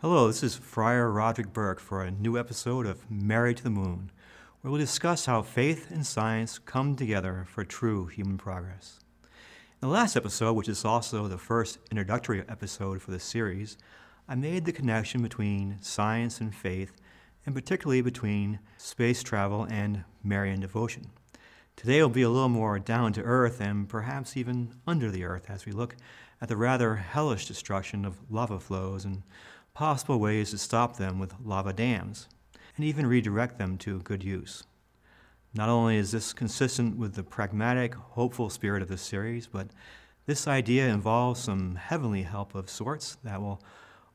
Hello, this is Friar Roderic Burke for a new episode of Mary to the Moon, where we'll discuss how faith and science come together for true human progress. In the last episode, which is also the first introductory episode for the series, I made the connection between science and faith, and particularly between space travel and Marian devotion. Today will be a little more down to earth and perhaps even under the earth as we look at the rather hellish destruction of lava flows and possible ways to stop them with lava dams, and even redirect them to good use. Not only is this consistent with the pragmatic, hopeful spirit of this series, but this idea involves some heavenly help of sorts that will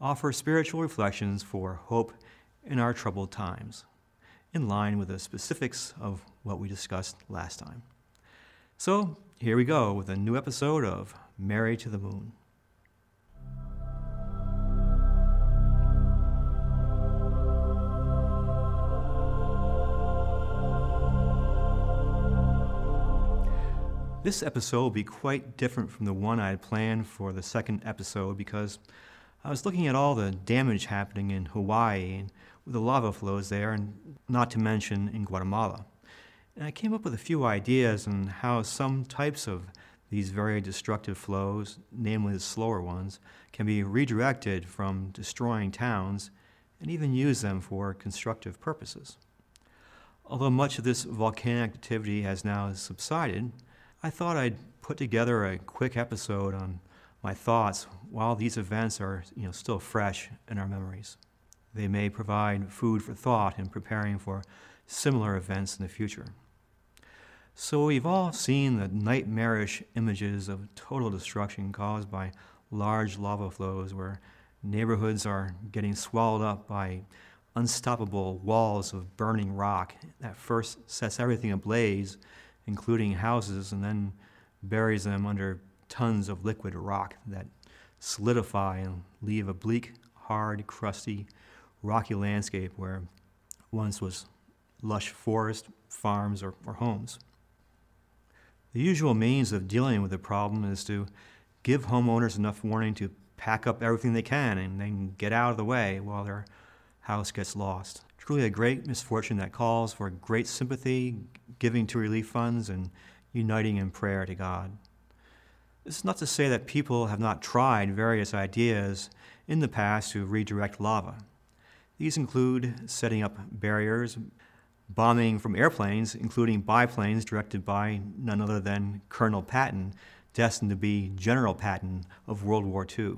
offer spiritual reflections for hope in our troubled times, in line with the specifics of what we discussed last time. So, here we go with a new episode of Mary to the Moon. This episode will be quite different from the one I had planned for the second episode because I was looking at all the damage happening in Hawaii and with the lava flows there, and not to mention in Guatemala. And I came up with a few ideas on how some types of these very destructive flows, namely the slower ones, can be redirected from destroying towns and even use them for constructive purposes. Although much of this volcanic activity has now subsided, I thought I'd put together a quick episode on my thoughts while these events are you know, still fresh in our memories. They may provide food for thought in preparing for similar events in the future. So we've all seen the nightmarish images of total destruction caused by large lava flows where neighborhoods are getting swallowed up by unstoppable walls of burning rock that first sets everything ablaze including houses, and then buries them under tons of liquid rock that solidify and leave a bleak, hard, crusty, rocky landscape where once was lush forest, farms, or, or homes. The usual means of dealing with the problem is to give homeowners enough warning to pack up everything they can and then get out of the way while their house gets lost. Truly a great misfortune that calls for great sympathy, giving to relief funds, and uniting in prayer to God. This is not to say that people have not tried various ideas in the past to redirect lava. These include setting up barriers, bombing from airplanes, including biplanes directed by none other than Colonel Patton, destined to be General Patton of World War II.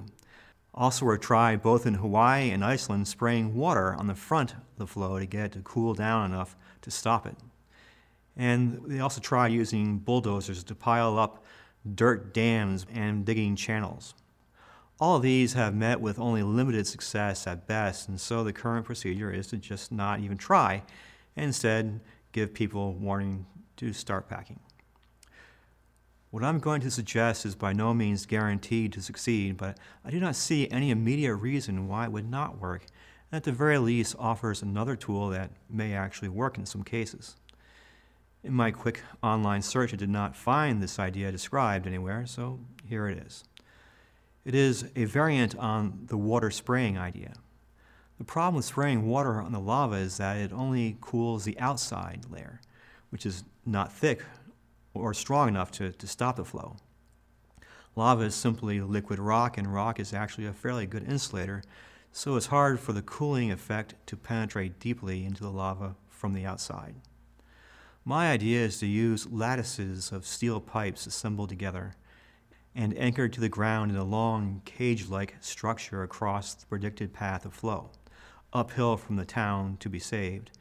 Also were tried both in Hawaii and Iceland spraying water on the front of the flow to get it to cool down enough to stop it. And they also tried using bulldozers to pile up dirt dams and digging channels. All of these have met with only limited success at best, and so the current procedure is to just not even try, and instead give people warning to start packing. What I'm going to suggest is by no means guaranteed to succeed, but I do not see any immediate reason why it would not work, and at the very least offers another tool that may actually work in some cases. In my quick online search, I did not find this idea described anywhere, so here it is. It is a variant on the water spraying idea. The problem with spraying water on the lava is that it only cools the outside layer, which is not thick or strong enough to, to stop the flow. Lava is simply liquid rock, and rock is actually a fairly good insulator, so it's hard for the cooling effect to penetrate deeply into the lava from the outside. My idea is to use lattices of steel pipes assembled together and anchored to the ground in a long cage-like structure across the predicted path of flow, uphill from the town to be saved,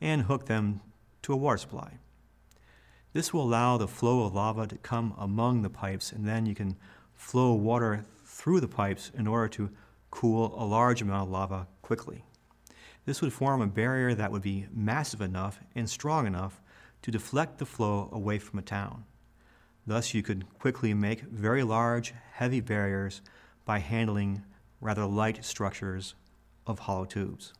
and hook them to a water supply. This will allow the flow of lava to come among the pipes, and then you can flow water through the pipes in order to cool a large amount of lava quickly. This would form a barrier that would be massive enough and strong enough to deflect the flow away from a town. Thus, you could quickly make very large, heavy barriers by handling rather light structures of hollow tubes.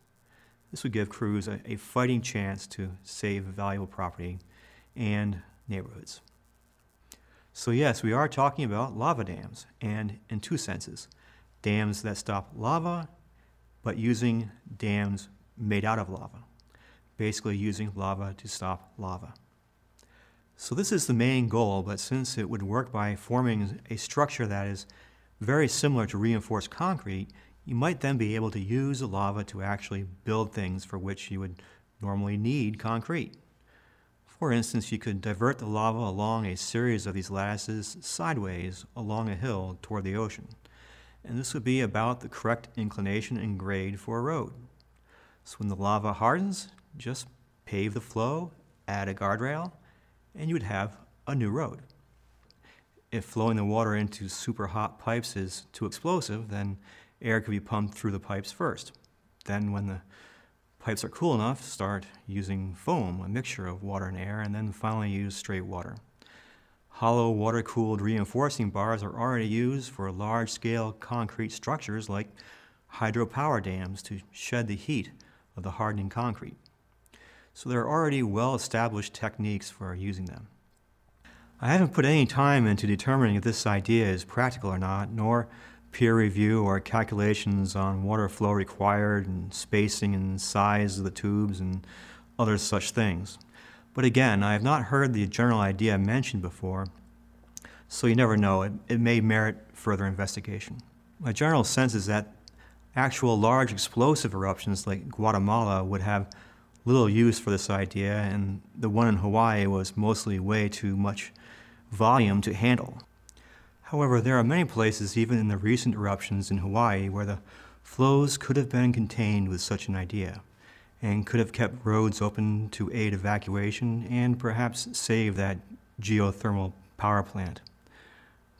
This would give crews a, a fighting chance to save valuable property and neighborhoods. So yes, we are talking about lava dams, and in two senses. Dams that stop lava but using dams made out of lava, basically using lava to stop lava. So this is the main goal, but since it would work by forming a structure that is very similar to reinforced concrete, you might then be able to use the lava to actually build things for which you would normally need concrete. For instance, you could divert the lava along a series of these lattices sideways along a hill toward the ocean. And this would be about the correct inclination and grade for a road. So when the lava hardens, just pave the flow, add a guardrail, and you would have a new road. If flowing the water into super hot pipes is too explosive, then air could be pumped through the pipes first. Then when the Pipes are cool enough, start using foam, a mixture of water and air, and then finally use straight water. Hollow water-cooled reinforcing bars are already used for large-scale concrete structures like hydropower dams to shed the heat of the hardening concrete. So there are already well-established techniques for using them. I haven't put any time into determining if this idea is practical or not, nor peer review or calculations on water flow required and spacing and size of the tubes and other such things. But again, I have not heard the general idea mentioned before, so you never know. It, it may merit further investigation. My general sense is that actual large explosive eruptions like Guatemala would have little use for this idea, and the one in Hawaii was mostly way too much volume to handle. However, there are many places, even in the recent eruptions in Hawaii, where the flows could have been contained with such an idea and could have kept roads open to aid evacuation and perhaps save that geothermal power plant.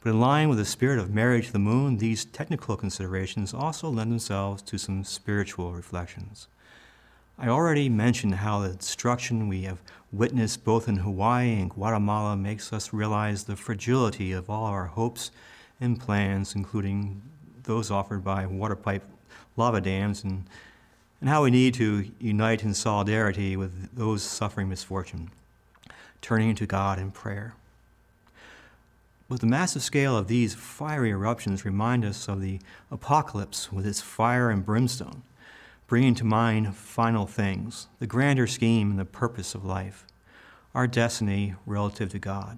But in line with the spirit of Mary to the Moon, these technical considerations also lend themselves to some spiritual reflections. I already mentioned how the destruction we have witnessed both in Hawaii and Guatemala makes us realize the fragility of all our hopes and plans, including those offered by water pipe lava dams, and, and how we need to unite in solidarity with those suffering misfortune, turning to God in prayer. But the massive scale of these fiery eruptions remind us of the apocalypse with its fire and brimstone bringing to mind final things, the grander scheme and the purpose of life, our destiny relative to God.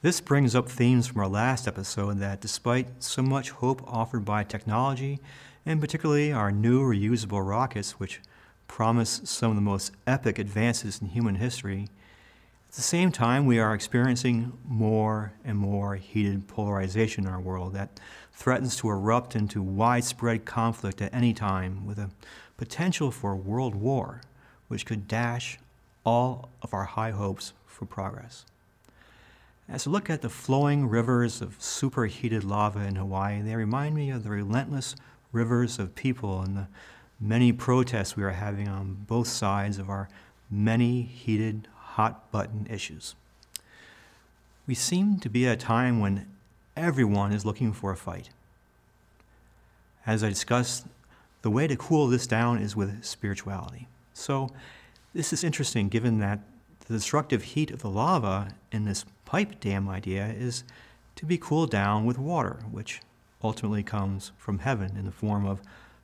This brings up themes from our last episode that despite so much hope offered by technology, and particularly our new reusable rockets, which promise some of the most epic advances in human history, at the same time, we are experiencing more and more heated polarization in our world that threatens to erupt into widespread conflict at any time with a potential for world war, which could dash all of our high hopes for progress. As I look at the flowing rivers of superheated lava in Hawaii, they remind me of the relentless rivers of people and the many protests we are having on both sides of our many heated hot button issues. We seem to be at a time when everyone is looking for a fight. As I discussed, the way to cool this down is with spirituality. So, this is interesting given that the destructive heat of the lava in this pipe dam idea is to be cooled down with water, which ultimately comes from heaven in the form of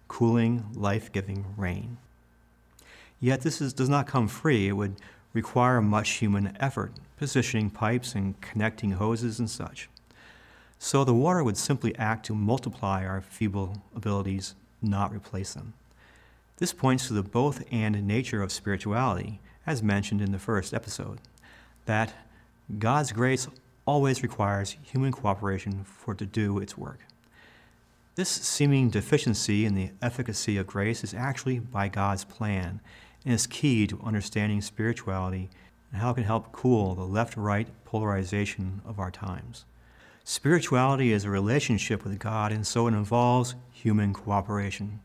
cooling, life giving rain. Yet this is, does not come free. It would require much human effort, positioning pipes and connecting hoses and such. So the water would simply act to multiply our feeble abilities, not replace them. This points to the both and nature of spirituality, as mentioned in the first episode, that God's grace always requires human cooperation for it to do its work. This seeming deficiency in the efficacy of grace is actually by God's plan and is key to understanding spirituality and how it can help cool the left right polarization of our times. Spirituality is a relationship with God, and so it involves human cooperation.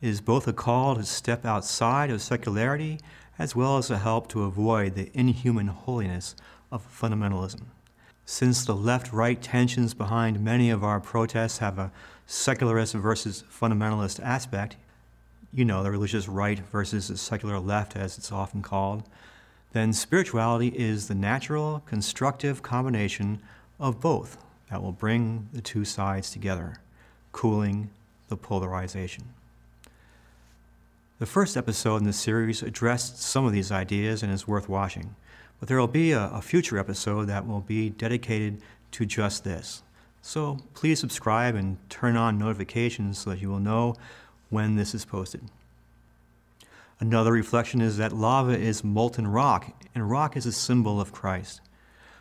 It is both a call to step outside of secularity as well as a help to avoid the inhuman holiness of fundamentalism. Since the left right tensions behind many of our protests have a secularist versus fundamentalist aspect, you know, the religious right versus the secular left, as it's often called, then spirituality is the natural, constructive combination of both that will bring the two sides together, cooling the polarization. The first episode in this series addressed some of these ideas and is worth watching, but there will be a, a future episode that will be dedicated to just this. So please subscribe and turn on notifications so that you will know when this is posted. Another reflection is that lava is molten rock, and rock is a symbol of Christ.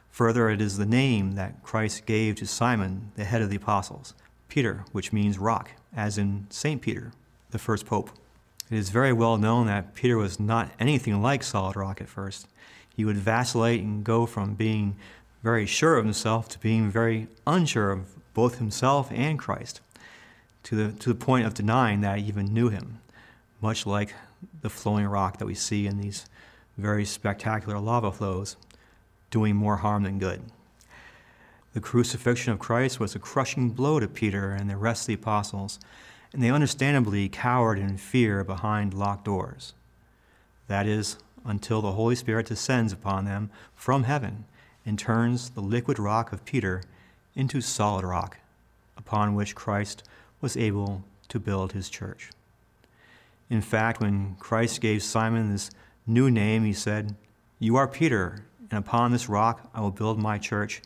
Further, it is the name that Christ gave to Simon, the head of the apostles, Peter, which means rock, as in St. Peter, the first pope. It is very well known that Peter was not anything like solid rock at first. He would vacillate and go from being very sure of himself to being very unsure of both himself and Christ, to the, to the point of denying that he even knew him, much like the flowing rock that we see in these very spectacular lava flows, doing more harm than good. The crucifixion of Christ was a crushing blow to Peter and the rest of the apostles, and they understandably cowered in fear behind locked doors. That is, until the Holy Spirit descends upon them from heaven and turns the liquid rock of Peter into solid rock, upon which Christ was able to build his church. In fact, when Christ gave Simon this new name, he said, You are Peter, and upon this rock I will build my church,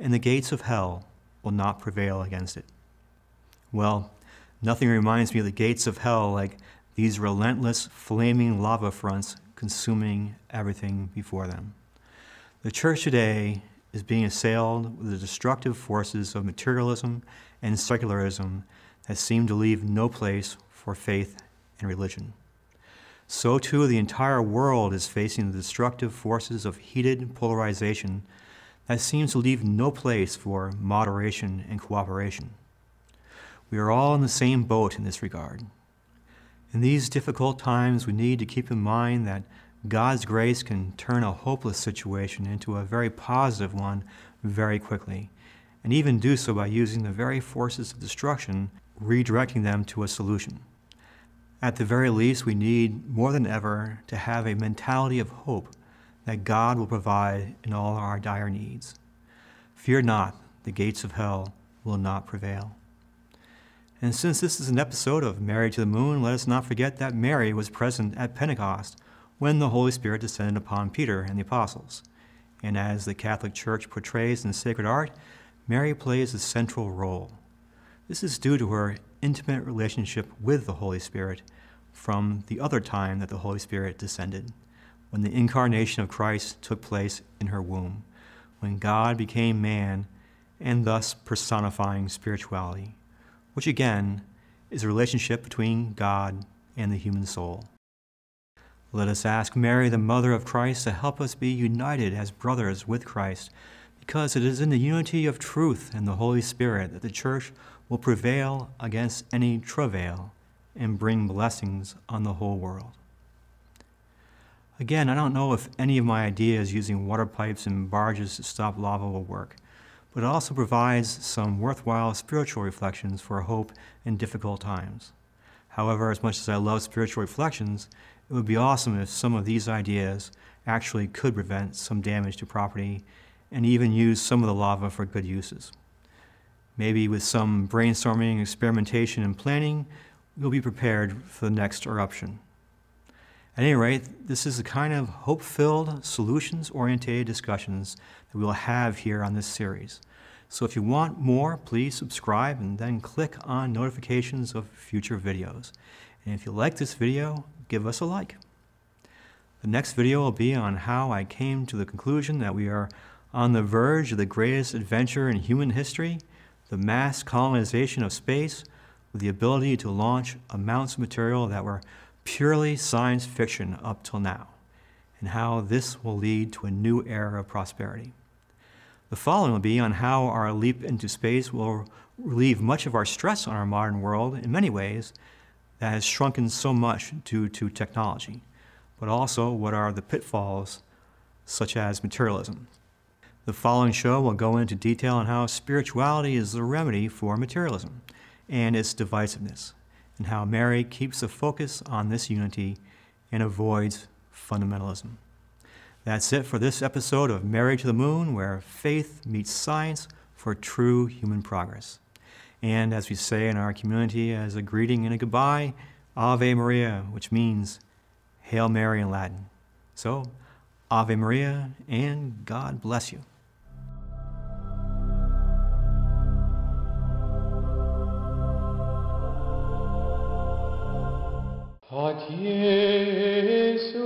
and the gates of hell will not prevail against it. Well, nothing reminds me of the gates of hell like these relentless, flaming lava fronts consuming everything before them. The church today is being assailed with the destructive forces of materialism and secularism that seem to leave no place for faith and religion. So, too, the entire world is facing the destructive forces of heated polarization that seems to leave no place for moderation and cooperation. We are all in the same boat in this regard. In these difficult times, we need to keep in mind that God's grace can turn a hopeless situation into a very positive one very quickly, and even do so by using the very forces of destruction, redirecting them to a solution. At the very least, we need more than ever to have a mentality of hope that God will provide in all our dire needs. Fear not, the gates of hell will not prevail. And since this is an episode of Mary to the Moon, let us not forget that Mary was present at Pentecost when the Holy Spirit descended upon Peter and the apostles. And as the Catholic Church portrays in sacred art, Mary plays a central role. This is due to her intimate relationship with the Holy Spirit from the other time that the Holy Spirit descended, when the incarnation of Christ took place in her womb, when God became man and thus personifying spirituality, which again is a relationship between God and the human soul. Let us ask Mary, the Mother of Christ, to help us be united as brothers with Christ, because it is in the unity of truth and the Holy Spirit that the Church will prevail against any travail and bring blessings on the whole world. Again, I don't know if any of my ideas using water pipes and barges to stop lava will work, but it also provides some worthwhile spiritual reflections for hope in difficult times. However, as much as I love spiritual reflections, it would be awesome if some of these ideas actually could prevent some damage to property and even use some of the lava for good uses. Maybe with some brainstorming, experimentation, and planning, we'll be prepared for the next eruption. At any rate, this is the kind of hope filled, solutions oriented discussions that we will have here on this series. So if you want more, please subscribe and then click on notifications of future videos. And if you like this video, give us a like. The next video will be on how I came to the conclusion that we are on the verge of the greatest adventure in human history the mass colonization of space with the ability to launch amounts of material that were purely science fiction up till now, and how this will lead to a new era of prosperity. The following will be on how our leap into space will relieve much of our stress on our modern world in many ways that has shrunken so much due to technology, but also what are the pitfalls such as materialism. The following show will go into detail on how spirituality is the remedy for materialism and its divisiveness, and how Mary keeps the focus on this unity and avoids fundamentalism. That's it for this episode of Mary to the Moon, where faith meets science for true human progress. and as we say in our community as a greeting and a goodbye, Ave Maria, which means Hail Mary in Latin. So, Ave Maria, and God bless you. Ad Iesum